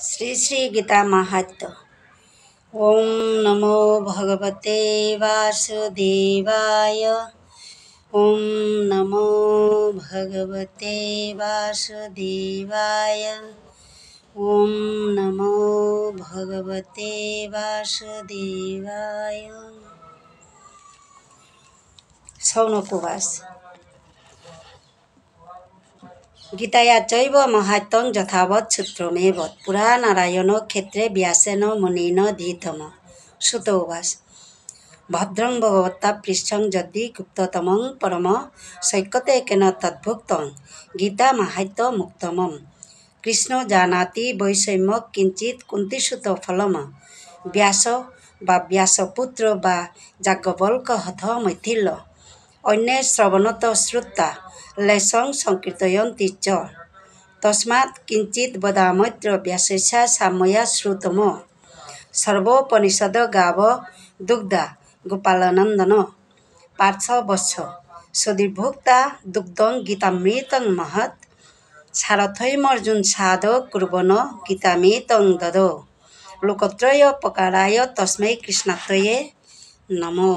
শ্রী শ্রী গীতা মাহাত্ম। ওম নমো ভগবতে বাসুদেবায়। ওম নমো ভগবতে বাসুদেবায়। ওম নমো ভগবতে বাসুদেবায়। সৌনকুবাস গীতায়া চৈব মাহাত্মং যথাবৎ সূত্রমেব। পুরা নারায়ণ ক্ষেত্রে ব্যাসেন মুনিন ধীতম। সুত উবাস। ভদ্রং ভগবত্তা পৃষ্ঠং যদি গুপ্ততমং পরম সৈকতে কেন তদ্ভুক্তং। গীতা মাহাত্য মুক্তমম। কৃষ্ণ জানাতি বৈষম্যক কিঞ্চিত কুন্তিসুত ফলম। ব্যাস বা ব্যাসপুত্র বা যাজ্ঞবল্ক হথ মৈথিল্য। अन्य श्रवणत श्रुता लयसँग सङ्कीर्तमाकिञ्चिद्वदामैत्र व्यास्या सामयाश्रुतम सर्वपनिषद्वालन पार्थ वृभोक्ता दुग्ध गीतामृतमहत् सारथैमर्जुन साद कुबन् गीतामृत लोकत्रय पकाराय तस्मै कृष्णत्रै नमो